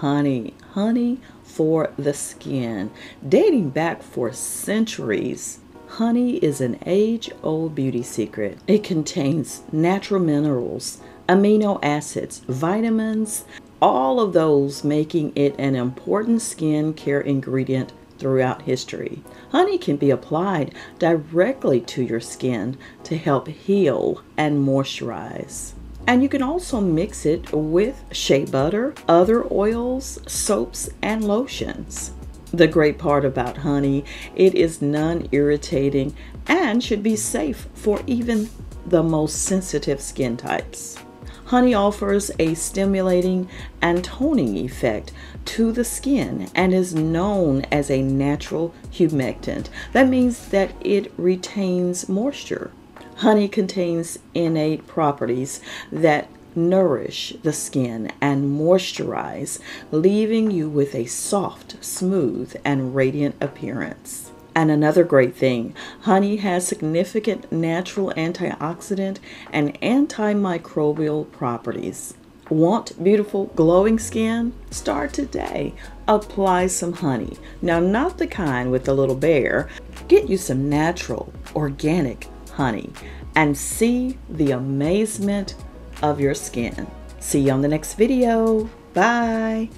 honey. Honey for the skin. Dating back for centuries, honey is an age old beauty secret. It contains natural minerals, amino acids, vitamins, all of those making it an important skin care ingredient throughout history. Honey can be applied directly to your skin to help heal and moisturize. And you can also mix it with shea butter, other oils, soaps, and lotions. The great part about honey, it is non-irritating and should be safe for even the most sensitive skin types. Honey offers a stimulating and toning effect to the skin and is known as a natural humectant. That means that it retains moisture. Honey contains innate properties that nourish the skin and moisturize, leaving you with a soft, smooth, and radiant appearance. And another great thing, honey has significant natural antioxidant and antimicrobial properties. Want beautiful glowing skin? Start today. Apply some honey. Now, not the kind with the little bear. Get you some natural, organic honey and see the amazement of your skin. See you on the next video. Bye.